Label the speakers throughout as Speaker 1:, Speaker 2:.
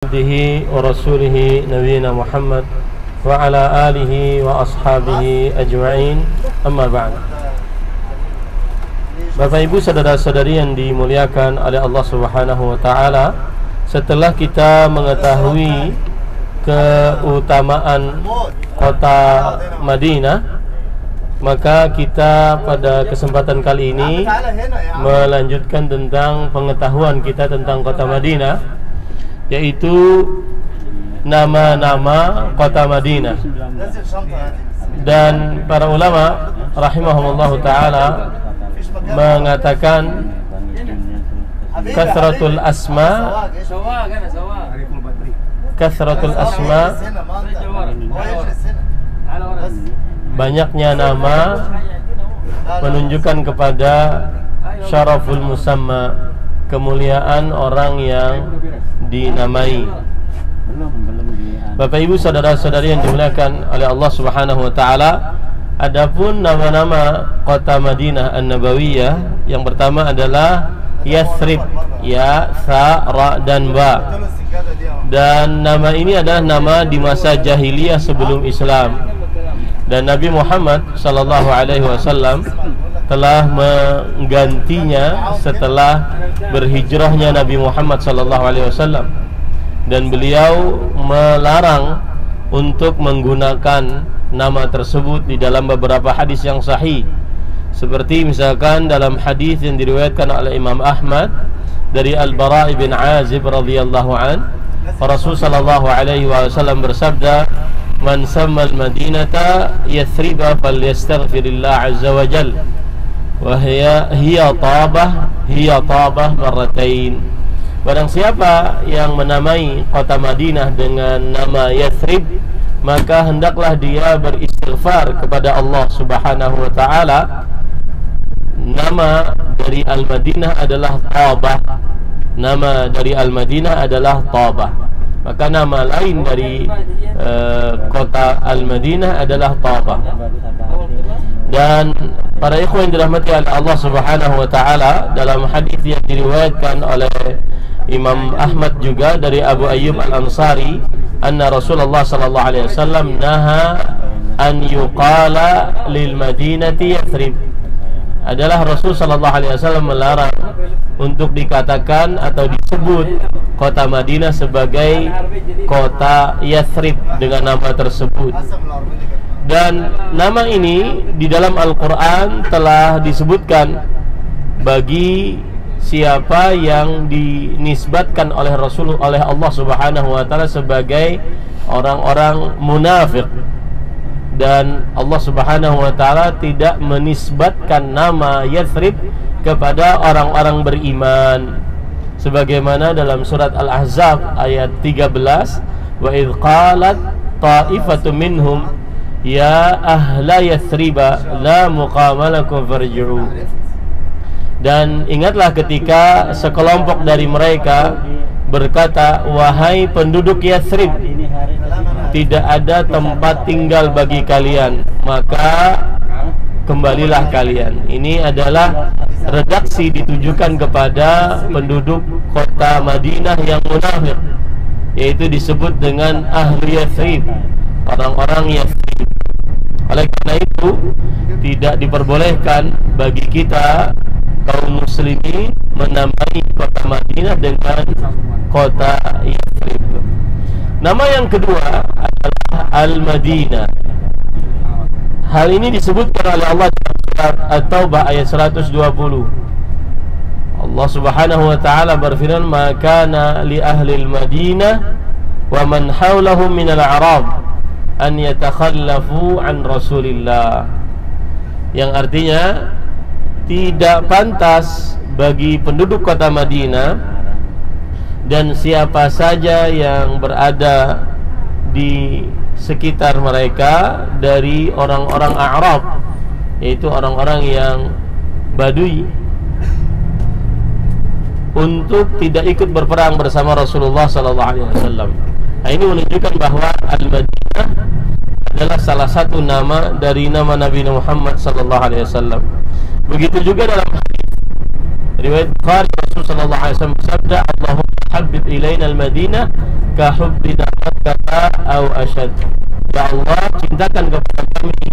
Speaker 1: عبده ورسوله نبينا محمد وعلى آله وأصحابه أجمعين أما بعد Bapak Ibu saudara-saudari yang dimuliakan oleh Allah Subhanahu wa taala, setelah kita mengetahui keutamaan kota Madinah, maka kita pada kesempatan kali ini melanjutkan tentang pengetahuan kita tentang kota Madinah yaitu nama-nama kota Madinah. Dan para ulama rahimahumullah taala mengatakan kasratul asma kasratul asma banyaknya nama menunjukkan kepada syaraful musamma kemuliaan orang yang dinamai. Bapak Ibu saudara-saudari yang dimuliakan oleh Allah Subhanahu wa taala Adapun nama-nama kota Madinah An-Nabawiyah yang pertama adalah Yathrib ya sa ra dan ba. Dan nama ini adalah nama di masa jahiliyah sebelum Islam. Dan Nabi Muhammad sallallahu alaihi wasallam telah menggantinya setelah berhijrahnya Nabi Muhammad wasallam. Dan beliau melarang untuk menggunakan nama tersebut di dalam beberapa hadis yang sahih. Seperti misalkan dalam hadis yang diriwayatkan oleh Imam Ahmad dari Al-Bara' bin Azib radhiyallahu an Rasul sallallahu alaihi wasallam bersabda man samma al-madinata yathriba falyastaghfirillah azza wa jal wa hiya hiya tabah hiya tabah marratain Barang siapa yang menamai kota Madinah dengan nama Yathrib maka hendaklah dia beristighfar kepada Allah Subhanahu wa taala. Nama dari Al-Madinah adalah Tabah. Nama dari Al-Madinah adalah Tabah. Maka nama lain dari uh, kota Al-Madinah adalah Tabah. Dan para ikhwan dirahmati oleh Allah Subhanahu wa taala dalam hadis yang diriwayatkan oleh Imam Ahmad juga dari Abu Ayyub Al-Ansari anna Rasulullah sallallahu alaihi wasallam naha an yuqala lil madinati Yathrib. Adalah Rasul sallallahu alaihi wasallam melarang untuk dikatakan atau disebut kota Madinah sebagai kota Yathrib dengan nama tersebut dan nama ini di dalam Al-Qur'an telah disebutkan bagi siapa yang dinisbatkan oleh Rasul oleh Allah Subhanahu wa taala sebagai orang-orang munafik. Dan Allah Subhanahu wa taala tidak menisbatkan nama Yathrib kepada orang-orang beriman. Sebagaimana dalam surat Al-Ahzab ayat 13 wa id qalat ta'ifatu minhum ya ahla yathriba la muqamalakum farji'u. Dan ingatlah ketika sekelompok dari mereka berkata wahai penduduk Yathrib tidak ada tempat tinggal bagi kalian. Maka kembalilah kalian. Ini adalah redaksi ditujukan kepada penduduk kota Madinah yang munafik yaitu disebut dengan ahli Yathrib orang-orang Yathrib oleh karena itu tidak diperbolehkan bagi kita kaum muslimin menamai kota Madinah dengan kota Yathrib. Nama yang kedua adalah Al-Madinah. Hal ini disebutkan oleh Allah At-Taubah ayat 120. Allah Subhanahu wa taala berfirman, "Maka li ahli al-Madinah wa man hawlahum min al-a'rab an yatakhallafu an Rasulillah." Yang artinya tidak pantas bagi penduduk kota Madinah dan siapa saja yang berada di sekitar mereka dari orang-orang Arab yaitu orang-orang yang Badui untuk tidak ikut berperang bersama Rasulullah sallallahu alaihi wasallam. Nah, ini menunjukkan bahwa Al-Madinah adalah salah satu nama dari nama Nabi Muhammad sallallahu alaihi wasallam. Begitu juga dalam riwayat Bukhari Rasul sallallahu alaihi wasallam bersabda Allahumma habib ilaina al-Madinah ka hubbina Makkah aw ashad ya Allah cintakan kepada kami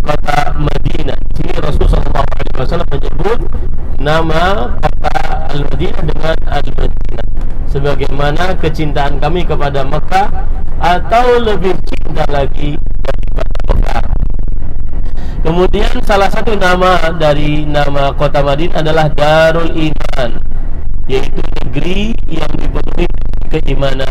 Speaker 1: kota Madinah sini Rasul sallallahu alaihi wasallam menyebut nama kota Al-Madinah dengan Al-Madinah sebagaimana kecintaan kami kepada Mekah atau lebih cinta lagi Kemudian salah satu nama dari nama kota Madinah adalah Darul Iman yaitu negeri yang dipenuhi keimanan.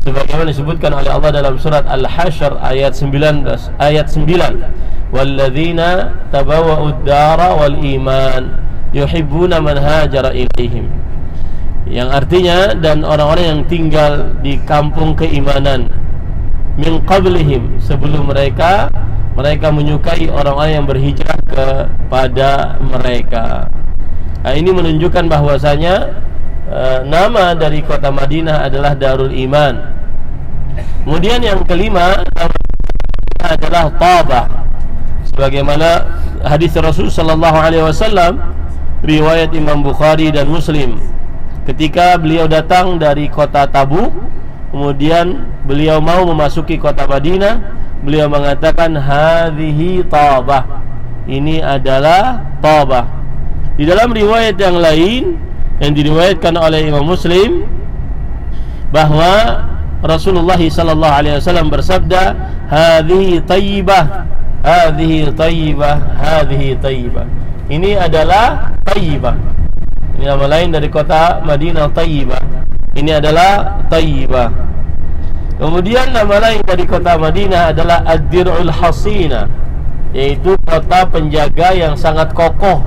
Speaker 1: Sebagaimana disebutkan oleh Allah dalam surat Al-Hasyr ayat 19 ayat 9. Walladzina tabawwa'ud dara wal iman yuhibbuna man hajara ilaihim. Yang artinya dan orang-orang yang tinggal di kampung keimanan min qablihim sebelum mereka mereka menyukai orang-orang yang berhijrah kepada mereka. Nah, ini menunjukkan bahwasanya uh, nama dari kota Madinah adalah Darul Iman. Kemudian yang kelima adalah Tabah. Sebagaimana hadis Rasul sallallahu alaihi wasallam riwayat Imam Bukhari dan Muslim. Ketika beliau datang dari kota Tabuk kemudian beliau mau memasuki kota Madinah beliau mengatakan hadhihi tabah. Ini adalah tabah. Di dalam riwayat yang lain yang diriwayatkan oleh Imam Muslim bahwa Rasulullah sallallahu alaihi wasallam bersabda hadhihi tayyibah hadhihi tayyibah hadhihi tayyibah ini adalah tayyibah ini nama lain dari kota Madinah tayyibah ini adalah tayyibah Kemudian nama lain dari kota Madinah adalah Ad-Dir'ul Hasina Yaitu kota penjaga yang sangat kokoh.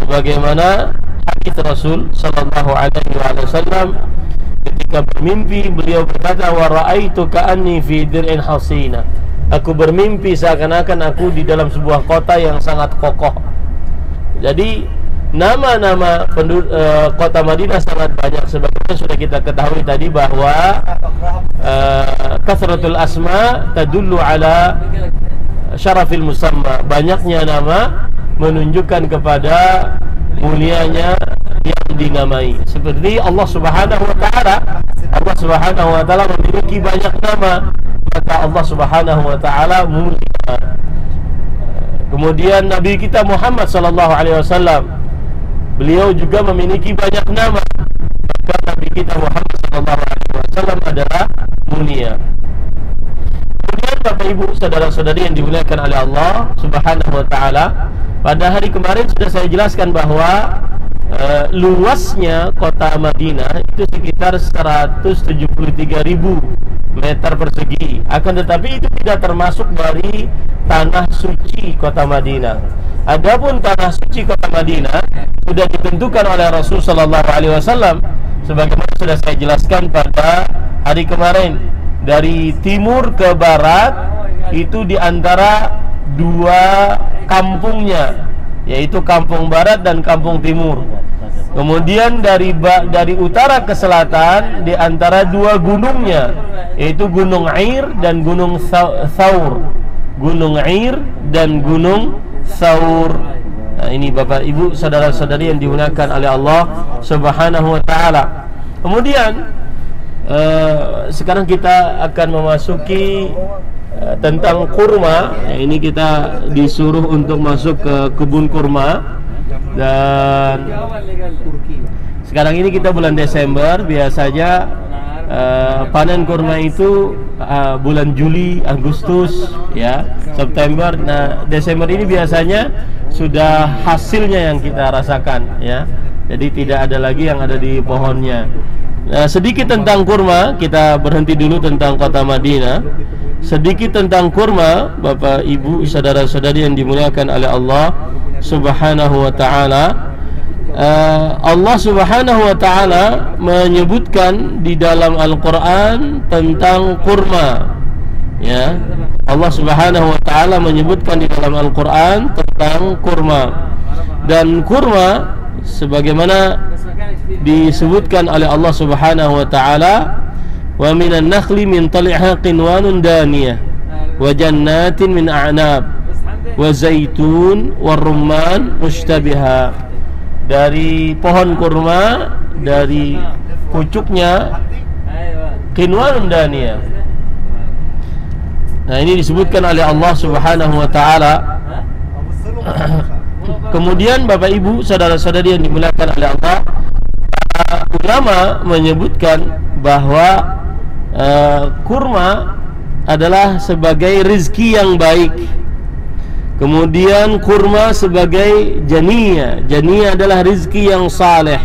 Speaker 1: Sebagaimana hadis Rasul Sallallahu Alaihi Wasallam Ketika bermimpi beliau berkata Wa ra'aitu ka'anni fi dir'in hasina. Aku bermimpi seakan-akan aku di dalam sebuah kota yang sangat kokoh Jadi nama-nama uh, kota Madinah sangat banyak. Sebagaimana sudah kita ketahui tadi bahwa uh, kasratul asma tadullu ala syarafil musamma. Banyaknya nama menunjukkan kepada mulianya yang dinamai. Seperti Allah Subhanahu wa taala. Allah Subhanahu wa taala memiliki banyak nama. Maka Allah Subhanahu wa taala mulia kemudian nabi kita Muhammad sallallahu alaihi wasallam Beliau juga memiliki banyak nama. Maka Nabi kita Muhammad SAW adalah mulia. Kemudian Bapak Ibu saudara-saudari yang dimuliakan oleh Allah Subhanahu wa taala, pada hari kemarin sudah saya jelaskan bahwa uh, luasnya kota Madinah itu sekitar 173.000 meter persegi. Akan tetapi itu tidak termasuk dari tanah suci kota Madinah. Adapun tanah suci kota Madinah sudah ditentukan oleh Rasul sallallahu alaihi wasallam sebagaimana sudah saya jelaskan pada hari kemarin dari timur ke barat itu di antara dua kampungnya yaitu kampung barat dan kampung timur. Kemudian dari dari utara ke selatan di antara dua gunungnya yaitu Gunung Air dan Gunung Thaur. Gunung Air dan Gunung Thawr nah, Ini bapak ibu saudara-saudari yang digunakan oleh Allah Subhanahu wa ta'ala. Kemudian uh, Sekarang kita akan memasuki uh, Tentang kurma. Ya, Ini kita disuruh untuk masuk ke kebun kurma. Dan Sekarang ini kita bulan Desember. Biasanya uh, panen kurma itu uh, bulan Juli, Agustus, ya, September. Nah, Desember ini biasanya sudah hasilnya yang kita rasakan, ya. Jadi tidak ada lagi yang ada di pohonnya. Nah, sedikit tentang kurma, kita berhenti dulu tentang kota Madinah. Sedikit tentang kurma, Bapak, Ibu, saudara-saudari yang dimuliakan oleh Allah Subhanahu wa taala uh, Allah Subhanahu wa taala menyebutkan di dalam Al-Qur'an tentang kurma. Ya. Allah Subhanahu wa taala menyebutkan di dalam Al-Qur'an tentang kurma. Dan kurma sebagaimana disebutkan oleh Allah Subhanahu wa taala wa minan nakhli min tal'iha qinwanun daniyah wa jannatin min a'nab wa zaitun wa rumman mushtabiha dari pohon kurma dari pucuknya kinwanun daniyah Nah ini disebutkan oleh Allah Subhanahu wa taala. Kemudian Bapak Ibu, saudara-saudari yang dimuliakan oleh Allah, ulama menyebutkan bahwa uh, kurma adalah sebagai rizki yang baik. Kemudian kurma sebagai jania. Jania adalah rizki yang saleh.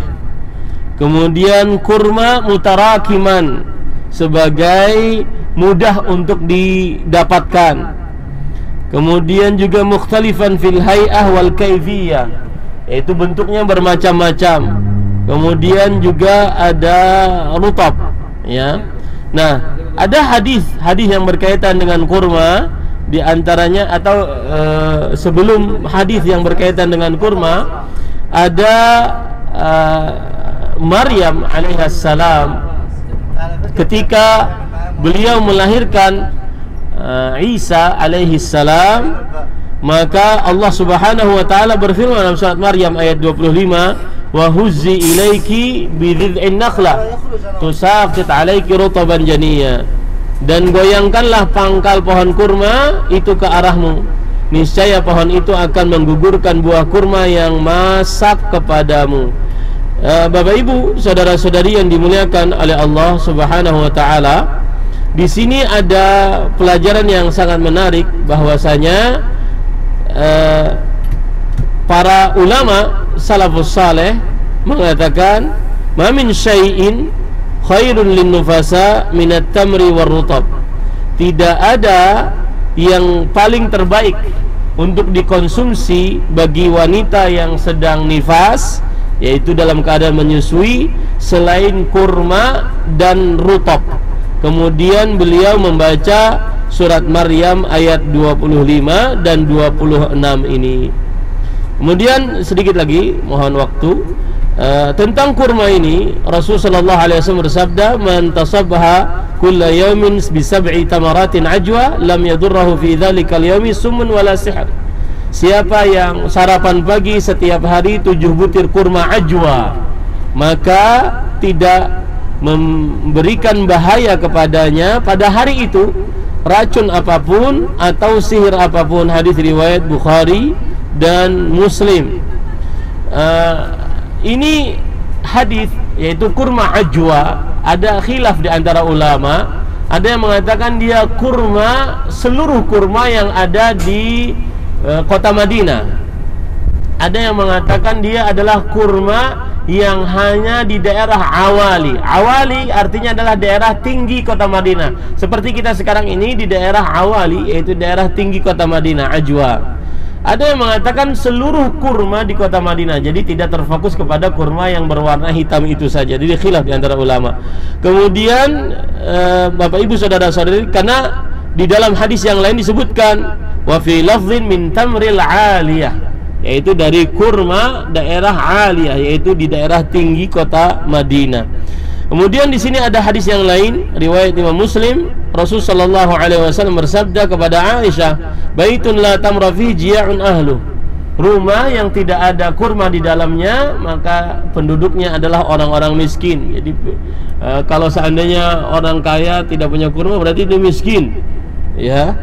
Speaker 1: Kemudian kurma mutarakiman sebagai mudah untuk didapatkan. Kemudian juga mukhtalifan fil hay'ah wal kaifiyah. Yaitu bentuknya bermacam-macam. Kemudian juga ada rutab, ya. Nah, ada hadis hadis yang berkaitan dengan kurma di antaranya atau uh, sebelum hadis yang berkaitan dengan kurma ada uh, Maryam alaihissalam ketika beliau melahirkan uh, Isa alaihi salam maka Allah Subhanahu wa taala berfirman dalam surat Maryam ayat 25 wa huzzi ilaiki bi dhid'in nakhla. Tusaqit alaiki rutaban janiyya dan goyangkanlah pangkal pohon kurma itu ke arahmu. Niscaya pohon itu akan menggugurkan buah kurma yang masak kepadamu. Uh, Bapak Ibu saudara-saudari yang dimuliakan oleh Allah Subhanahu wa taala di sini ada pelajaran yang sangat menarik bahwasanya uh, para ulama salafus saleh mengatakan mamin syai'in khairun lin nufasa minat tamri rutab. Tidak ada yang paling terbaik untuk dikonsumsi bagi wanita yang sedang nifas yaitu dalam keadaan menyusui selain kurma dan rutab. Kemudian beliau membaca surat Maryam ayat 25 dan 26 ini. Kemudian sedikit lagi mohon waktu uh, tentang kurma ini Rasul sallallahu alaihi wasallam bersabda man tasabbaha kulla yawmin bi sab'i tamaratin ajwa lam yadurruhu fi dzalikal yawmi summun wala sihr. Siapa yang sarapan pagi setiap hari tujuh butir kurma ajwa maka tidak memberikan bahaya kepadanya pada hari itu racun apa pun atau sihir apa pun hadis riwayat Bukhari dan Muslim uh, ini hadis yaitu kurma ajwa ada khilaf di antara ulama ada yang mengatakan dia kurma seluruh kurma yang ada di uh, kota Madinah ada yang mengatakan dia adalah kurma yang hanya di daerah awali. Awali artinya adalah daerah tinggi kota Madinah. Seperti kita sekarang ini di daerah awali yaitu daerah tinggi kota Madinah, Ajwa. Ada yang mengatakan seluruh kurma di kota Madinah. Jadi tidak terfokus kepada kurma yang berwarna hitam itu saja. Jadi khilaf di antara ulama. Kemudian eh, Bapak Ibu saudara-saudari karena di dalam hadis yang lain disebutkan wa fi lafzin min tamril aliyah yaitu dari kurma daerah aliyah yaitu di daerah tinggi kota Madinah. Kemudian di sini ada hadis yang lain riwayat Imam Muslim Rasul sallallahu alaihi wasallam bersabda kepada Aisyah, "Baitun la tamra fi ji'un ahlu." Rumah yang tidak ada kurma di dalamnya, maka penduduknya adalah orang-orang miskin. Jadi e, kalau seandainya orang kaya tidak punya kurma berarti dia miskin. Ya.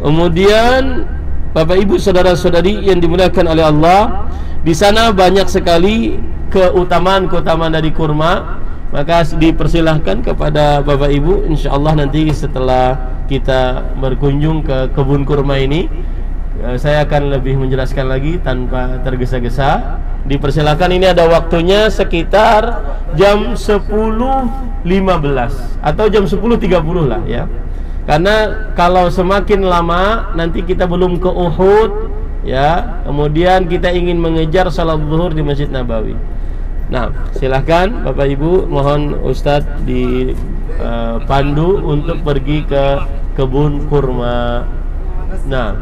Speaker 1: Kemudian Bapak Ibu saudara-saudari yang dimuliakan oleh Allah, di sana banyak sekali keutamaan-keutamaan dari kurma. Maka dipersilahkan kepada Bapak Ibu insyaallah nanti setelah kita berkunjung ke kebun kurma ini eh, saya akan lebih menjelaskan lagi tanpa tergesa-gesa. Dipersilakan ini ada waktunya sekitar jam 10.15 atau jam 10.30 lah ya. Karena kalau semakin lama nanti kita belum ke Uhud ya, kemudian kita ingin mengejar salat zuhur di Masjid Nabawi. Nah, silahkan Bapak Ibu, mohon Ustadz di uh, pandu untuk pergi ke kebun kurma. Nah,